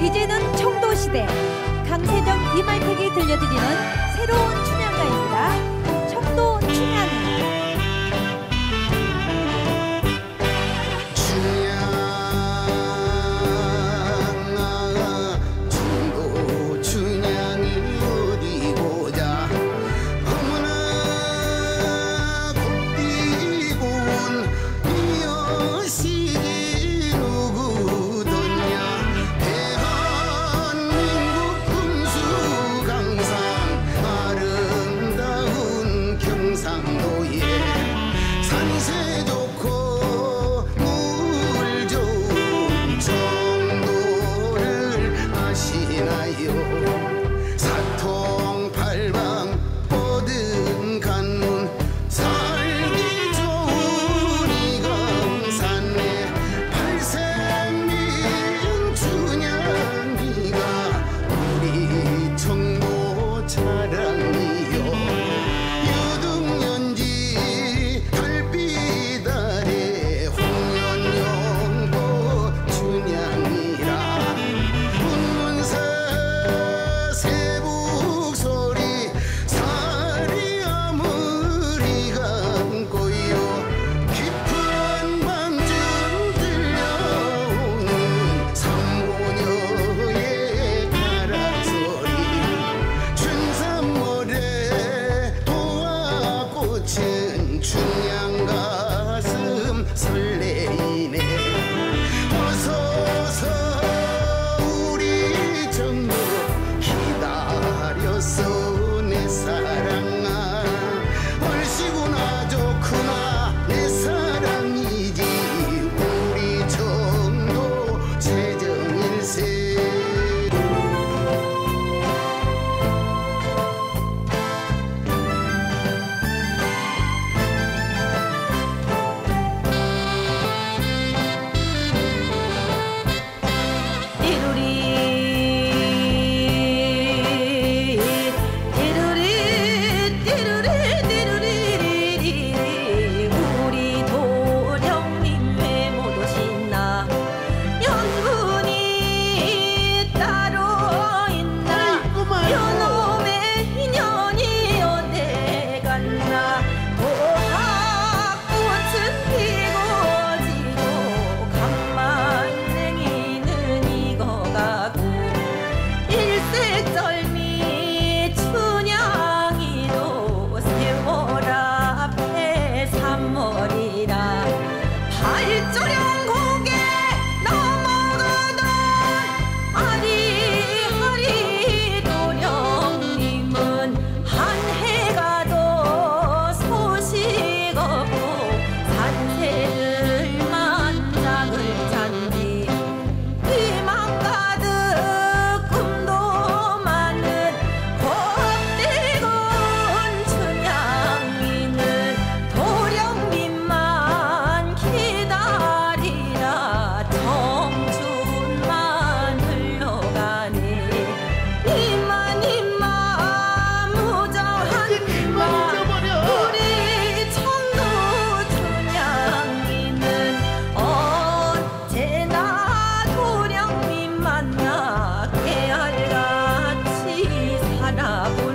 이제는 청도 시대 강세정 이말택이 들려드리는 새로운 춘향가입니다. না